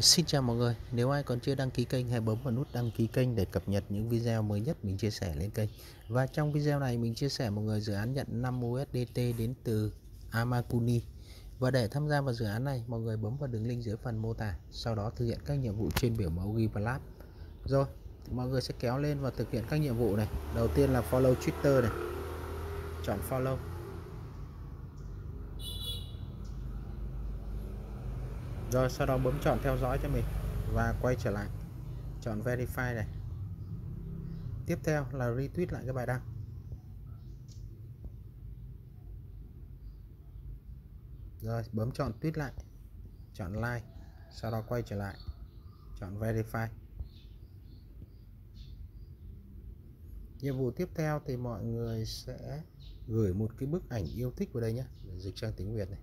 Xin chào mọi người, nếu ai còn chưa đăng ký kênh hãy bấm vào nút đăng ký kênh để cập nhật những video mới nhất mình chia sẻ lên kênh. Và trong video này mình chia sẻ một người dự án nhận 5 USDT đến từ Amakuni. Và để tham gia vào dự án này, mọi người bấm vào đường link dưới phần mô tả, sau đó thực hiện các nhiệm vụ trên biểu mẫu ghi Plus. Rồi, mọi người sẽ kéo lên và thực hiện các nhiệm vụ này. Đầu tiên là follow Twitter này. Chọn follow. Rồi, sau đó bấm chọn theo dõi cho mình và quay trở lại. Chọn verify này. Tiếp theo là retweet lại cái bài đăng. Rồi, bấm chọn tweet lại. Chọn like, sau đó quay trở lại. Chọn verify. Nhiệm vụ tiếp theo thì mọi người sẽ gửi một cái bức ảnh yêu thích vào đây nhé. Dịch sang tiếng Việt này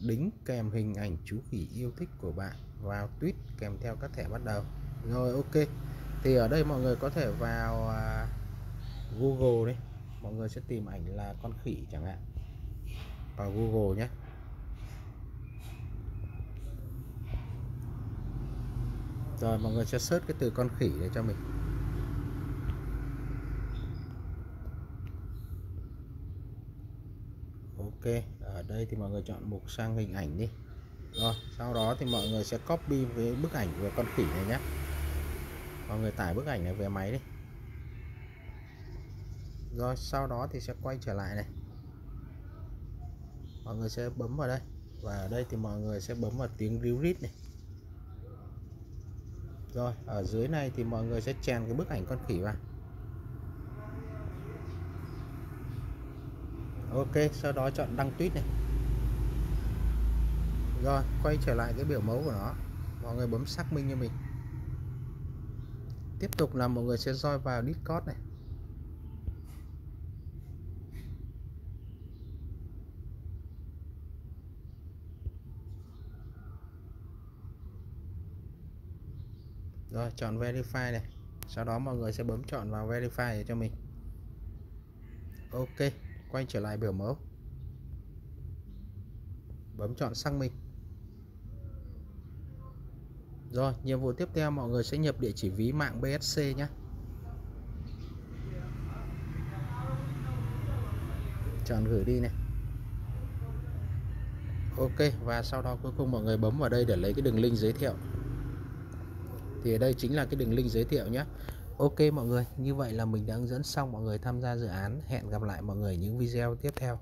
đính kèm hình ảnh chú khỉ yêu thích của bạn vào tweet kèm theo các thẻ bắt đầu. Rồi ok. Thì ở đây mọi người có thể vào à, Google đấy mọi người sẽ tìm ảnh là con khỉ chẳng hạn. Vào Google nhé. Rồi mọi người sẽ search cái từ con khỉ để cho mình. Ok, ở đây thì mọi người chọn mục sang hình ảnh đi. Rồi, sau đó thì mọi người sẽ copy với bức ảnh về con khỉ này nhé mọi người tải bức ảnh này về máy đi. Rồi, sau đó thì sẽ quay trở lại này. Mọi người sẽ bấm vào đây. Và ở đây thì mọi người sẽ bấm vào tiếng ríu rít này. Rồi, ở dưới này thì mọi người sẽ chèn cái bức ảnh con khỉ vào. Ok, sau đó chọn đăng tweet này. Rồi, quay trở lại cái biểu mẫu của nó. Mọi người bấm xác minh cho mình. Tiếp tục là mọi người sẽ roi vào discord này. Rồi, chọn verify này. Sau đó mọi người sẽ bấm chọn vào verify để cho mình. Ok quay trở lại biểu mẫu. Bấm chọn xác minh. Rồi, nhiệm vụ tiếp theo, mọi người sẽ nhập địa chỉ ví mạng BSC nhé. Chọn gửi đi này. Ok, và sau đó cuối cùng mọi người bấm vào đây để lấy cái đường link giới thiệu. Thì ở đây chính là cái đường link giới thiệu nhé. Ok mọi người, như vậy là mình đã hướng dẫn xong mọi người tham gia dự án. Hẹn gặp lại mọi người những video tiếp theo.